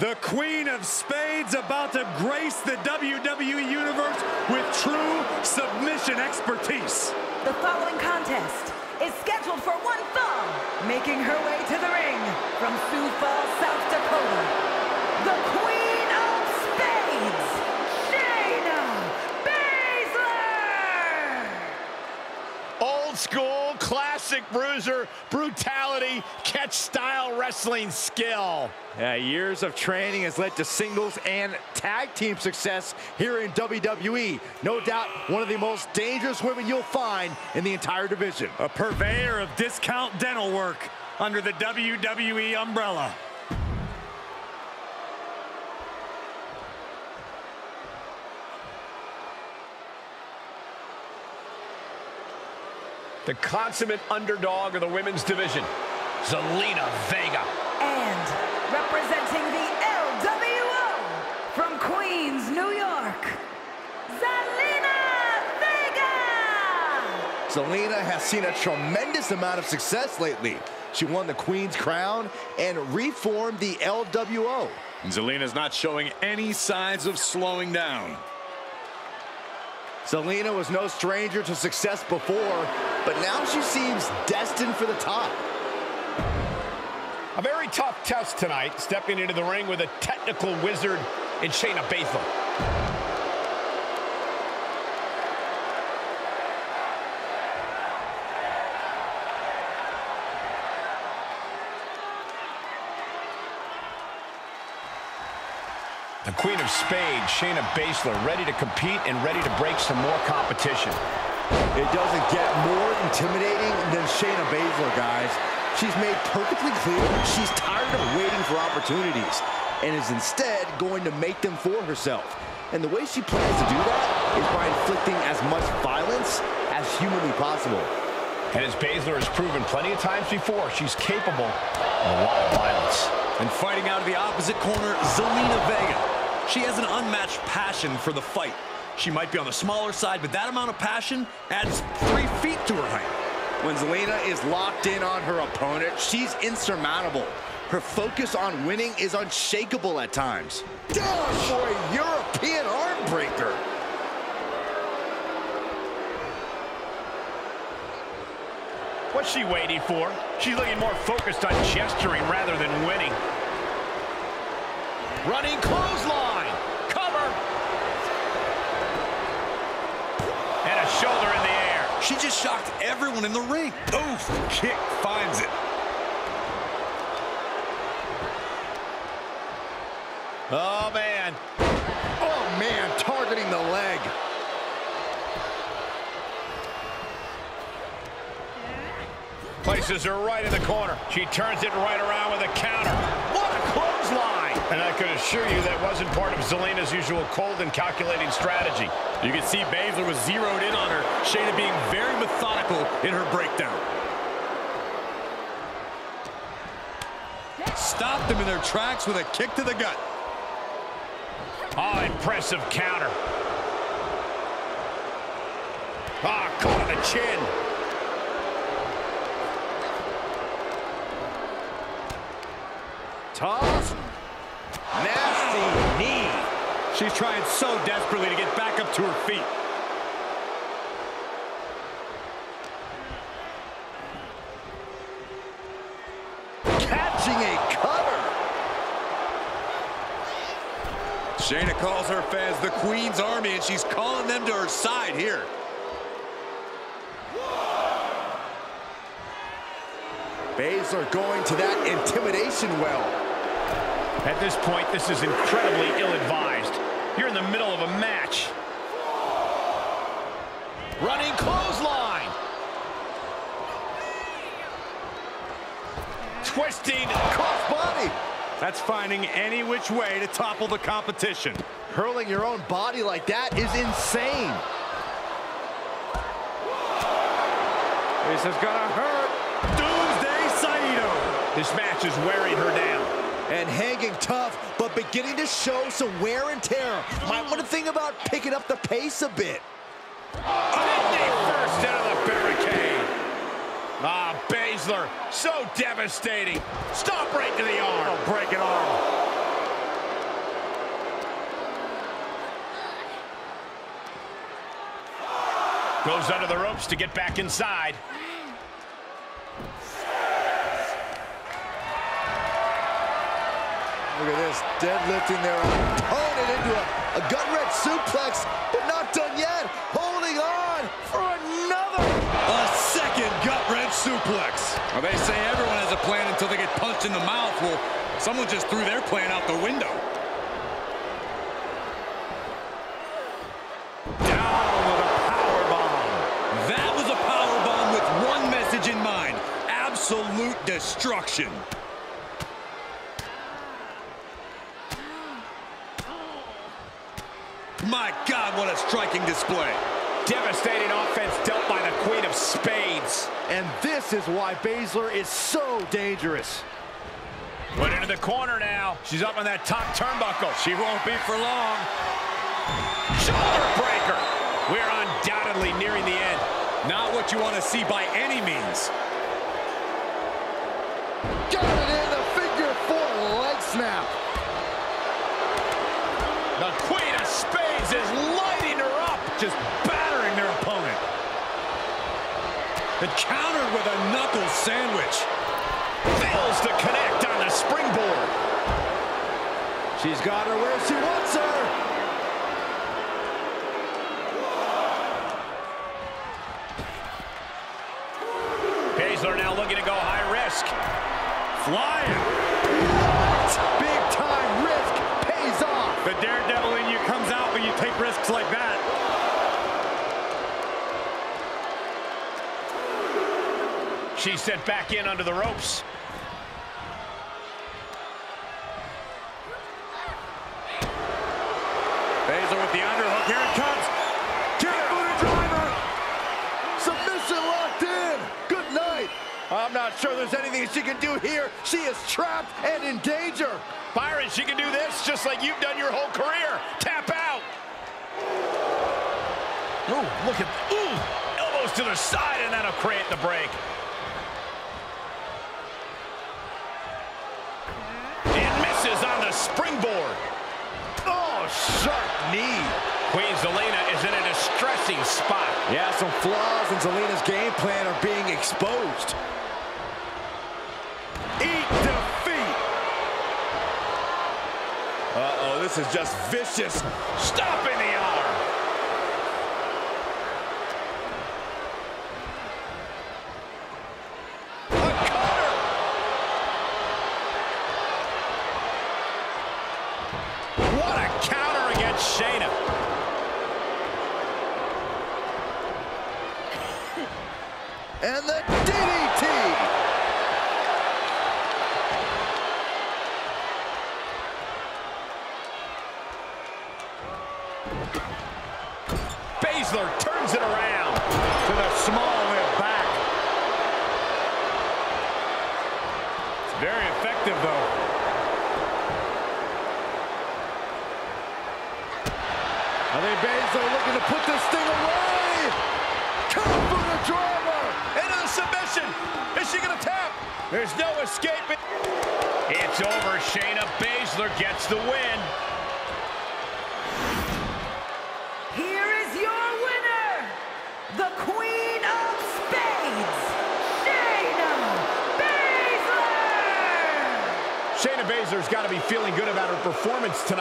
The Queen of Spades about to grace the WWE Universe with true submission expertise. The following contest is scheduled for one fall, making her way to the ring from Sioux Falls, South Dakota. The Queen classic bruiser, brutality, catch style wrestling skill. Yeah, years of training has led to singles and tag team success here in WWE. No doubt one of the most dangerous women you'll find in the entire division. A purveyor of discount dental work under the WWE umbrella. The consummate underdog of the women's division, Zelina Vega. And representing the LWO from Queens, New York, Zelina Vega! Zelina has seen a tremendous amount of success lately. She won the Queen's Crown and reformed the LWO. Zelina's not showing any signs of slowing down. Zelina was no stranger to success before, but now she seems destined for the top. A very tough test tonight, stepping into the ring with a technical wizard in Shayna Baszler. The Queen of Spades, Shayna Baszler, ready to compete and ready to break some more competition. It doesn't get more intimidating than Shayna Baszler, guys. She's made perfectly clear she's tired of waiting for opportunities and is instead going to make them for herself. And the way she plans to do that is by inflicting as much violence as humanly possible. And as Baszler has proven plenty of times before, she's capable of a lot of violence. And fighting out of the opposite corner, Zelina Vega. She has an unmatched passion for the fight. She might be on the smaller side, but that amount of passion adds three feet to her height. When Zelina is locked in on her opponent, she's insurmountable. Her focus on winning is unshakable at times. Down for a European arm breaker. What's she waiting for? She's looking more focused on gesturing rather than winning. Running clothesline. Cover. And a shoulder in the air. She just shocked everyone in the ring. Oof, kick finds it. Oh, man. Oh, man, targeting the leg. Places her right in the corner. She turns it right around with a counter. What a clothesline! And I could assure you that wasn't part of Zelina's usual cold and calculating strategy. You can see Baszler was zeroed in on her, Shayna being very methodical in her breakdown. Stopped them in their tracks with a kick to the gut. Oh, impressive counter. Ah, oh, caught on the chin. Toss. Nasty knee. She's trying so desperately to get back up to her feet. Catching a cutter. Shayna calls her fans the Queen's Army, and she's calling them to her side here. Baszler going to that intimidation well. At this point, this is incredibly ill-advised. You're in the middle of a match. Running clothesline. Twisting cross body. That's finding any which way to topple the competition. Hurling your own body like that is insane. This is gonna hurt. Doomsday Saito. This match is wearing her down and hanging tough, but beginning to show some wear and tear. Might want mm. to think about picking up the pace a bit. Oh, first of the barricade. Ah, Baszler, so devastating. Stop right to the arm. Oh, breaking arm. Goes under the ropes to get back inside. Look at this, deadlifting their opponent into a, a gut-wrench suplex, but not done yet. Holding on for another. A second gut-wrench suplex. Well, they say everyone has a plan until they get punched in the mouth. Well, someone just threw their plan out the window. Down with a power bomb. That was a power bomb with one message in mind. Absolute destruction. My God, what a striking display. Devastating offense dealt by the Queen of Spades. And this is why Baszler is so dangerous. Put into the corner now. She's up on that top turnbuckle. She won't be for long. Shoulder breaker. We're undoubtedly nearing the end. Not what you want to see by any means. The countered with a knuckle sandwich. Fails to connect on the springboard. She's got her where she wants her. Baszler now looking to go high risk. Flying. She's sent back in under the ropes. Baszler with the underhook. Here it comes. Kick driver. Submission locked in. Good night. I'm not sure there's anything she can do here. She is trapped and in danger. Byron, she can do this just like you've done your whole career. Tap out. Ooh, look at, ooh, elbows to the side, and that'll create the break. Springboard. Oh, sharp knee. Queen Zelina is in a distressing spot. Yeah, some flaws in Zelina's game plan are being exposed. Eat defeat. Uh-oh, this is just vicious. Stop in the arm. A cutter. What a counter against Shayna. And the DDT. Baszler turns it around. To the small their back. It's very effective, though. I think Baszler looking to put this thing away. Come for the driver. Into the submission. Is she going to tap? There's no escaping. It's over. Shayna Baszler gets the win. Here is your winner, the Queen of Spades, Shayna Baszler! Shayna Baszler's got to be feeling good about her performance tonight.